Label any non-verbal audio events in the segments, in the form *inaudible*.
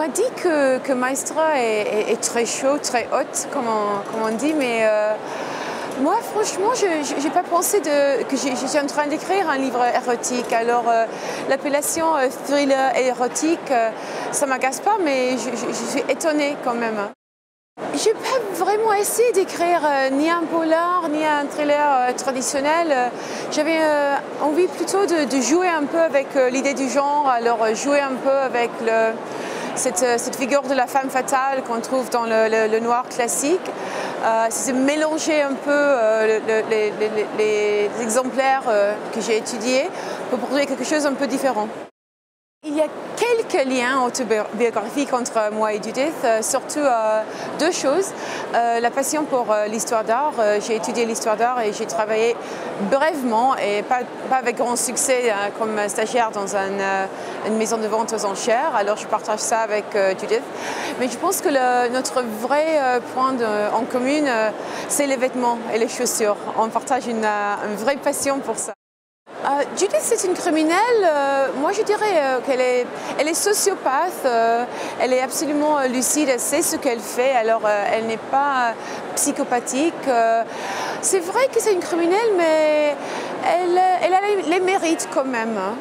m'a dit que, que Maestra est, très chaud, très haute, comme on, dit, mais euh, moi, franchement, je n'ai pas pensé que je, suis en train d'écrire un livre érotique. Alors, euh, l'appellation euh, thriller érotique, ça ne m'agace pas, mais je, suis étonnée quand même. Je n'ai pas vraiment essayé d'écrire ni un polar, ni un thriller traditionnel. J'avais envie plutôt de, jouer un peu avec l'idée du genre, alors jouer un peu avec le, euh, cette, figure de la femme fatale qu'on trouve dans le, noir classique. Euh, c'est mélanger un peu euh, les, exemplaires que j'ai étudiés pour produire quelque chose un peu différent. Il y a quelques liens autobiographiques entre moi et Judith, euh, surtout euh, deux choses. Euh, la passion pour l'histoire d'art. j'ai étudié l'histoire d'art et j'ai travaillé brèvement et pas, avec grand succès comme stagiaire dans une maison de vente aux enchères. Alors je partage ça avec Judith. Mais je pense que notre vrai point en commun, c'est les vêtements et les chaussures. On partage une vraie passion pour ça. Euh, Judith, c'est une criminelle. Euh, moi, je dirais euh, qu'elle est, elle est sociopathe. elle est absolument lucide. Elle sait ce qu'elle fait. Alors, elle n'est pas psychopathique. c'est vrai que c'est une criminelle, mais elle, elle a les, mérites quand même. Hein.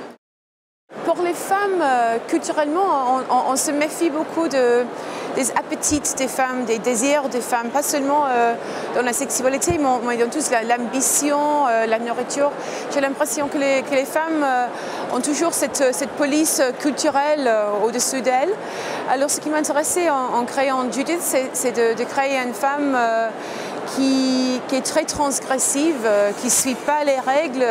Pour les femmes, culturellement, on, se méfie beaucoup de, des appétits des femmes, des désirs des femmes, pas seulement euh, dans la sexualité, mais dans tout l'ambition, euh, la nourriture. J'ai l'impression que les, que les, femmes euh, ont toujours cette, police culturelle au-dessus d'elles. Alors ce qui m'intéressait en, en, créant Judith, c'est de, créer une femme qui, est très transgressive, euh, qui ne suit pas les règles,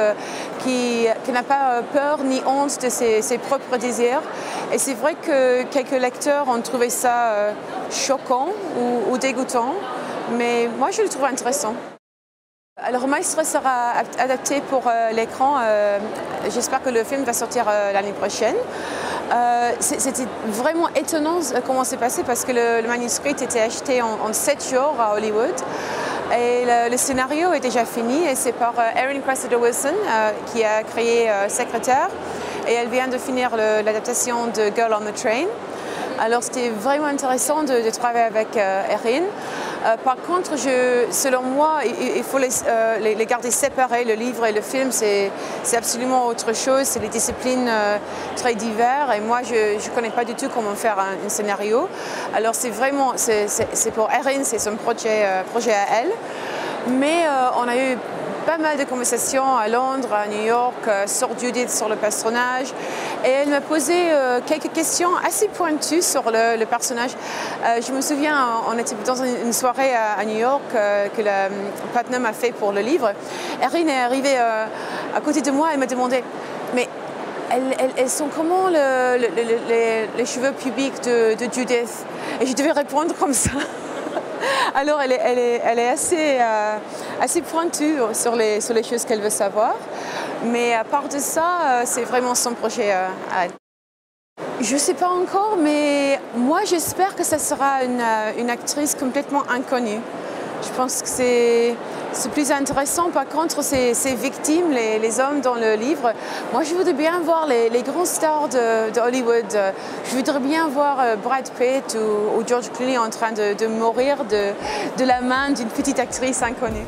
qui, n'a pas euh, peur ni honte de ses, propres désirs. Et c'est vrai que quelques lecteurs ont trouvé ça euh, choquant ou, dégoûtant, mais moi je le trouve intéressant. Alors Maestre sera adapté pour l'écran. J'espère que le film va sortir l'année prochaine. C'était vraiment étonnant comment c'est passé parce que le, manuscrit était acheté en, en 7 jours à Hollywood. Et le, scénario est déjà fini et c'est par euh, Erin Cressida Wilson euh, qui a créé euh, Secrétaire et elle vient de finir l'adaptation de Girl on the Train. Alors c'était vraiment intéressant de, travailler avec Erin. Par contre, selon moi, il, faut les, les, garder séparés, le livre et le film, c'est absolument autre chose, c'est des disciplines très diverses et moi je ne connais pas du tout comment faire un, scénario. Alors c'est vraiment, c'est pour Erin, c'est son projet, projet à elle. Mais on a eu pas mal de conversations à Londres, à New York, euh, sur Judith, sur le personnage. Et elle m'a posé euh, quelques questions assez pointues sur le, personnage. Euh, je me souviens, on était dans une soirée à, New York que la a fait pour le livre. Erin est arrivée à côté de moi et m'a demandé, mais elles, sont comment les, cheveux pubiques de, de Judith? Et je devais répondre comme ça. *laughs* Alors elle est, assez, euh, assez pointue sur les, choses qu'elle veut savoir. Mais à part de ça, euh, c'est vraiment son projet euh, à. Je ne sais pas encore, mais moi j'espère que ça sera une actrice complètement inconnue. Je pense que c'est plus intéressant. Par contre, ces, victimes, les, hommes dans le livre, moi je voudrais bien voir les, grands stars de, Hollywood. Je voudrais bien voir euh, Brad Pitt ou, George Clooney en train de, mourir de la main d'une petite actrice inconnue.